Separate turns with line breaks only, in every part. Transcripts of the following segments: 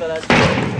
galera.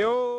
Adiós.